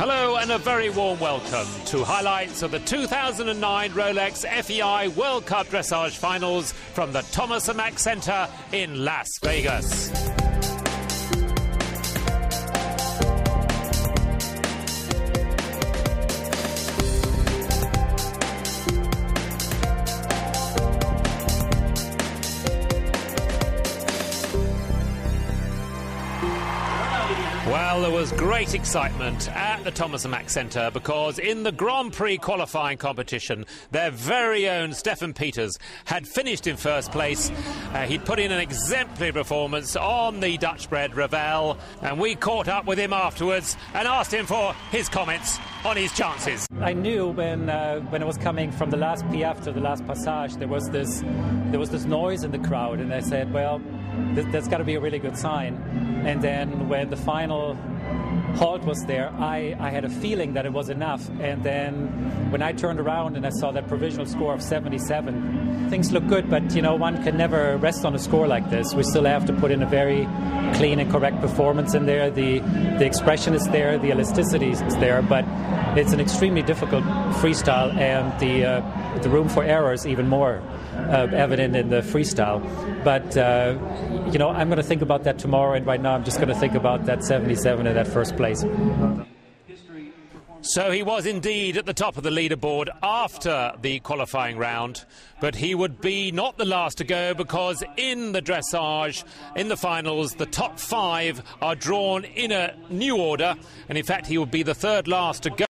and a very warm welcome to highlights of the 2009 Rolex FEI World Cup Dressage Finals from the Thomas Mack Center in Las Vegas. Well, there was great excitement at the Thomas and Mack Centre because in the Grand Prix qualifying competition, their very own Steffen Peters had finished in first place. Uh, he'd put in an exemplary performance on the Dutch bred Ravel, and we caught up with him afterwards and asked him for his comments on his chances. I knew when uh, when I was coming from the last piaffe to the last passage, there was this there was this noise in the crowd, and I said, well, th- that's got to be a really good sign. And then when the final halt was there, I, I had a feeling that it was enough. And then when I turned around and I saw that provisional score of 77, things look good, but you know, one can never rest on a score like this. We still have to put in a very clean and correct performance in there. The, the expression is there, the elasticity is there, but it's an extremely difficult freestyle, and the, uh, the room for error is even more uh, evident in the freestyle. But, uh, you know, I'm going to think about that tomorrow, and right now I'm just going to think about that 77 and that first place. So he was indeed at the top of the leaderboard after the qualifying round, but he would be not the last to go because in the dressage, in the finals, the top five are drawn in a new order, and in fact, he would be the third last to go.